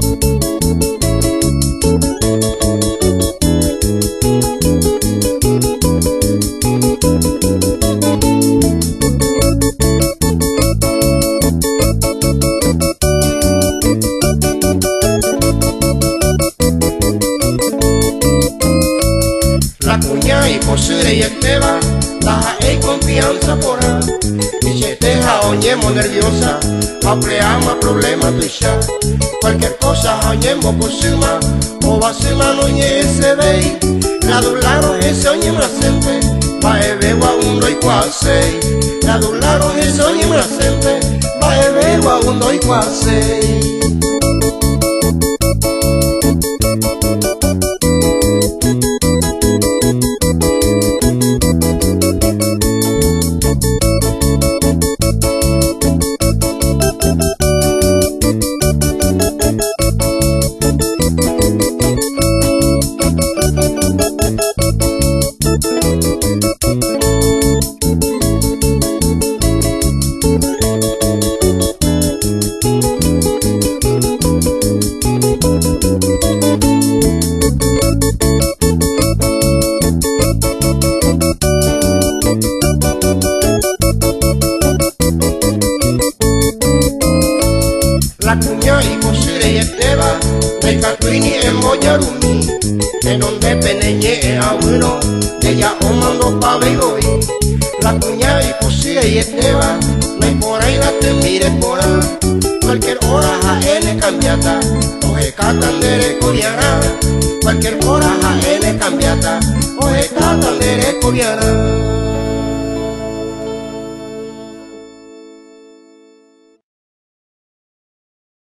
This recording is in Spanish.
Thank you. Y posure y esteba, la hay confianza por ahí. Y se deja oñemo nerviosa, apleama problema tuya. Cualquier cosa oñemo posuma, o basuma no nye se ve. La dularo ese oñemo sempre, va e beba uno y quase. La dularo ese oñemo sempre, va e beba uno y hoy. La cuña y posire y esteba, no hay por ahí la te mire por ahí, cualquier hora N cambiata, oje catandere coreana, cualquier hora N cambiata, oje catandere coreana.